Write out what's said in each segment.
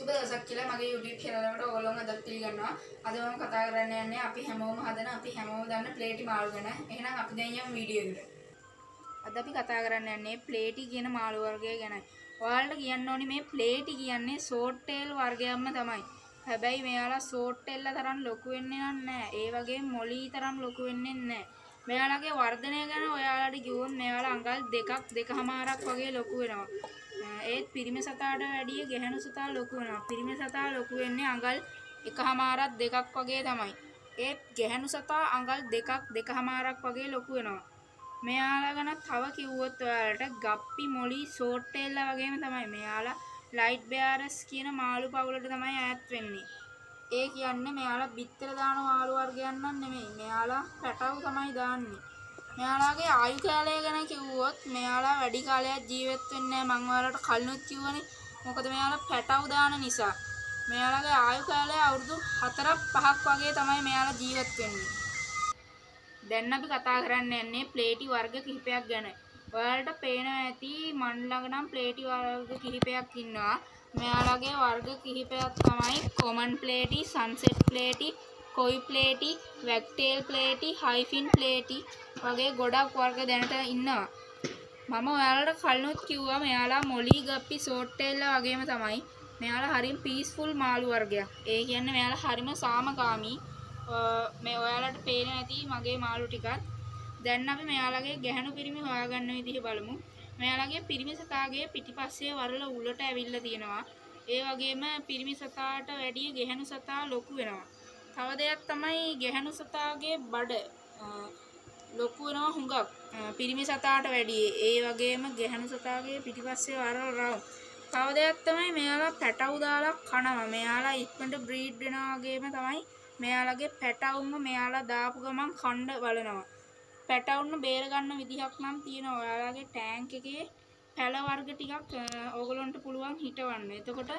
සුබ දවසක් කියලා මගේ YouTube channel එකට ඔයගොල්ලෝම අදත් පිළිගන්නවා. අද මම කතා කරන්න යන්නේ අපි හැමෝම හදන අපි හැමෝම දන්න ප්ලේටි මාළු ගැන. එහෙනම් අපි දැන් යමු වීඩියෝ එකට. අද අපි කතා කරන්න යන්නේ ප්ලේටි කියන මාළු වර්ගය ගැනයි. ඔයාලට කියන්න ඕනි මේ ප්ලේටි කියන්නේ ෂෝට් ටේල් වර්ගයක්ම තමයි. හැබැයි මෙයාලා ෂෝට් ටේල්ල තරම් ලොකු වෙන්නේ නැහැ. ඒ වගේම මොලී තරම් ලොකු වෙන්නේ නැහැ. මෙයාලගේ වර්ධනය ගැන ඔයාලට කිව්වොත් මෙයාලා අඟල් දෙකක් දෙකමාරක් වගේ ලොකු වෙනවා. ඒත් පිරිමි සතාට වැඩිය ගැහැණු සතා ලොකු වෙනවා. පිරිමි සතා ලොකු වෙන්නේ අඟල් එකහමාරක් දෙකක් වගේ තමයි. ඒත් ගැහැණු සතා අඟල් දෙකක් දෙකහමාරක් වගේ ලොකු වෙනවා. මෙයාලා ගැන තව කිව්වොත් ඔයාලට ගප්පි මොලි ෂෝට් ටේල්ලා වගේම තමයි. මෙයාලා ලයිට් බෙයාරස් කියන මාළු පවුලට තමයි ඈත් වෙන්නේ. ඒ කියන්නේ මෙයාලා බිත්තර දාන මාළු වර්ගයක් නෙමෙයි. මෙයාලා පැටව තමයි දාන්නේ. මෙයාලාගේ ආයු කාලය ගැන කිව්වොත් මෙයාලා වැඩි කාලයක් ජීවත් වෙන්නේ නැහැ. මම ඔයාලට කලිනුත් කිව්වනේ. මොකද මෙයාලා පැටව දාන නිසා. මෙයාලාගේ ආයු කාලය අවුරුදු 4ක් 5ක් වගේ තමයි මෙයාලා ජීවත් වෙන්නේ. දැන් අපි කතා කරන්න යන්නේ ප්ලේටි වර්ග කිහිපයක් ගැන. ඔයාලට පේනවා ඇති මන් ළඟ නම් ප්ලේටි වර්ග කිහිපයක් ඉන්නවා. මෙයාලගේ වර්ග කිහිපයක් තමයි common platy, sunset platy, koi platy, wagtail platy, hifin platy වගේ ගොඩක් වර්ග දැනට ඉන්නවා. මම ඔයාලට කලිනුත් කිව්වා මෙයාලා මොලි ගප්පි සෝට්ටෙල්ලා වගේම තමයි. මෙයාලා හරිම පීස්ෆුල් මාළු වර්ගයක්. ඒ කියන්නේ මෙයාලා හරිම සාමකාමී. මේ ඔයාලට පේන ඇති මගේ මාළු ටිකත්. දැන් අපි මෙයාලගේ ගැහණු පිරිමි හොයාගන්න විදිහ බලමු. මෙයාලගේ පිරිමි සතාගේ පිටිපස්සේ වරල උලට ඇවිල්ලා තියෙනවා. ඒ වගේම පිරිමි සතාට වැඩිය ගැහණු සතා ලොකු වෙනවා. තව දෙයක් තමයි ගැහණු සතාගේ බඩ ලොකු වෙනවා හුඟක් පිරිමි සතාට වැඩිය. ඒ වගේම ගැහණු සතාගේ පිටිපස්සේ වරල් රවුම්. තව දෙයක් තමයි මෙයාලා පැටවු දාලා කනවා. මෙයාලා ඉක්මනට බ්‍රීඩ් වෙනවා වගේම තමයි මෙයාලගේ පැටවුන්ව මෙයාලා දාපු ගමන් කණ්ඩ බලනවා. පැටවුන්න බේර ගන්න විදිහක් නම් තියෙනවා. ඔයාලගේ ටැංක් එකේ පැල වර්ග ටිකක් ඕගොල්ලන්ට පුළුවන් හිටවන්න. එතකොට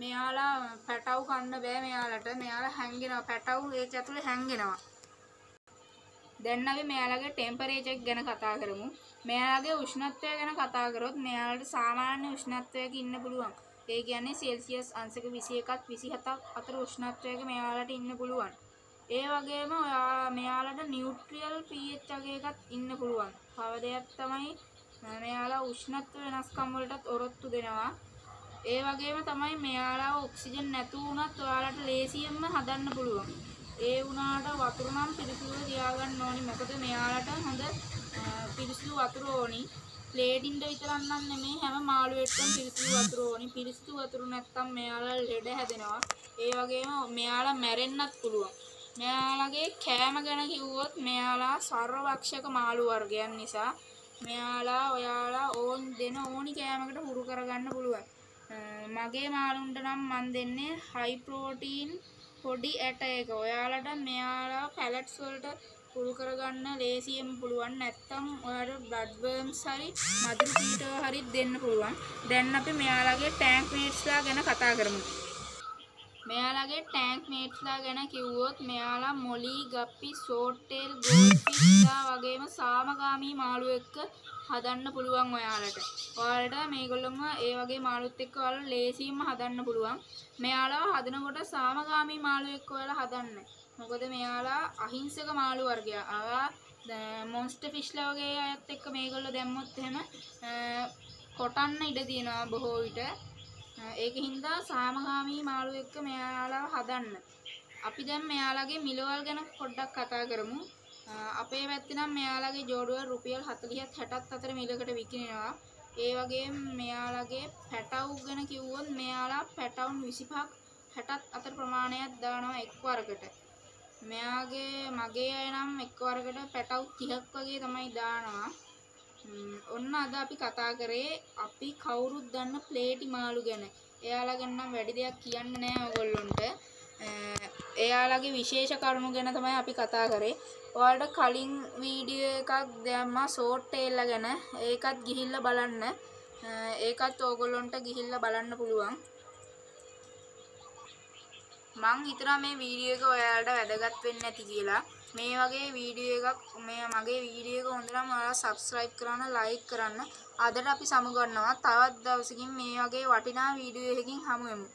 මෙයාලා පැටව් කන්න බෑ මෙයාලට. මෙයාලා හැංගෙනවා. පැටව් ඒක ඇතුලේ හැංගෙනවා. දැන් අපි මෙයාලගේ ටෙම්පරේචර් ගැන කතා කරමු. මෙයාලගේ උෂ්ණත්වය ගැන කතා කරොත් මෙයාලට සාමාන්‍ය උෂ්ණත්වයක ඉන්න පුළුවන්. ඒ කියන්නේ සෙල්සියස් අංශක 21ක් 27ක් අතර උෂ්ණත්වයක මෙයාලට ඉන්න පුළුවන්. ඒ වගේම මෙයාලට නියුට්‍රියල් pH වගේ එකක් ඉන්න පුළුවන්. තව දෙයක් තමයි මෙයාලා උෂ්ණත්ව වෙනස්කම් වලටත් ඔරොත්තු දෙනවා. ඒ වගේම තමයි මෙයාලා ඔක්සිජන් නැතු වුණත් ඔයාලට ලේසියෙන්ම හදන්න පුළුවන්. ඒ වුණාට වතුර නම් පිරිසිදුව තියාගන්න ඕනි. මොකද මෙයාලට හොඳ පිරිසිදු වතුර ඕනි. ප්ලේටින්ට විතරක් නම් නෙමෙයි හැම මාළුවෙක්ටම පිරිසිදු වතුර ඕනි. පිරිසිදු වතුර නැත්තම් මෙයාලා ලෙඩ හැදෙනවා. ඒ වගේම මෙයාලා මැරෙන්නත් පුළුවන්. මෙයාලගේ කෑම ගැන කිව්වොත් මෙයාලා සර්වභක්ෂක මාළු වර්ගයන් නිසා මෙයාලා ඔයාලා ඕන් දෙන ඕනි කෑමකට හුරු කරගන්න පුළුවන්. මගේ මාළුන්ට නම් මන් දෙන්නේ හයි ප්‍රෝටීන් පොඩි ඇට එක. ඔයාලට මෙයාලා පැලට්ස් වලට පුරු කරගන්න ලේසියෙන් පුළුවන්. නැත්තම් ඔයාලට බ්ලඩ් වර්ම්ස් හරි මදුරු පීටෝ හරි දෙන්න පුළුවන්. දැන් අපි මෙයාලගේ ටැංක් මේට්ස්ලා ගැන කතා කරමු. මෙයාලගේ ටැංක් මේට්ස්ලා ගැන කිව්වොත් මෙයාලා මොලි, ගප්පි, ෂෝට් ටේල්, ගෝල්ෆිෂ්ලා වගේම සාමගාමී මාළු එක්ක හදන්න පුළුවන් ඔයාලට. ඔයාලට මේගොල්ලොම ඒ වගේ මාළුත් එක්ක ඔයාලා ලේසියෙන්ම හදන්න පුළුවන්. මෙයාලා හදනකොට සාමගාමී මාළු එක්ක ඔයාලා හදන්න. මොකද මෙයාලා අහිංසක මාළු වර්ගයක්. ආවා මොන්ස්ටර් ෆිෂ්ලා වගේ අයත් එක්ක මේගොල්ලෝ දැම්මොත් එහෙම කොටන්න ඉඩ තියෙනවා බොහෝ විට. ඒක හින්දා සාමගාමී මාළු එක්ක මෙයාලා හදන්න. අපි දැන් මෙයාලගේ මිලවල් ගැන පොඩ්ඩක් කතා කරමු. අපේ පැත්තේ නම් මෙයාලගේ ජෝඩුව රුපියල් 40ත් 60ත් අතර මිලකට විකිනෙනවා. ඒ වගේම මෙයාලගේ පැටව් ගැන කිව්වොත් මෙයාලා පැටවුන් 25ක් 60ත් අතර ප්‍රමාණයක් දානවා එක් වරකට. මෙයාගේ මගේ අය නම් එක් වරකට පැටව් 30ක් වගේ තමයි දානවා. ඔන්න අද අපි කතා කරේ අපි කවුරුත් දන්න ප්ලේටි මාළු ගැන. එයාලා ගැන නම් වැඩි දෙයක් කියන්න නෑ ඔයගොල්ලන්ට. එයාලගේ විශේෂ කරුණු ගැන තමයි අපි කතා කරේ. ඔයාලට කලින් වීඩියෝ එකක් දැම්මා ෂෝට් ටේල්ල ගැන. ඒකත් ගිහිල්ලා බලන්න. ඒකත් ඕගොල්ලොන්ට ගිහිල්ලා බලන්න පුළුවන්. මං හිතනවා මේ වීඩියෝ එක ඔයාලට වැදගත් වෙන්නේ නැති කියලා. මේ වගේ වීඩියෝ එකක් මේ මගේ වීඩියෝ එක හොඳ නම් ඔයාලා subscribe කරන්න, like කරන්න. අදට අපි සමුගන්නවා. තවත් දවසකින් මේ වගේ වටිනා වීඩියෝ එකකින් හමු වෙමු.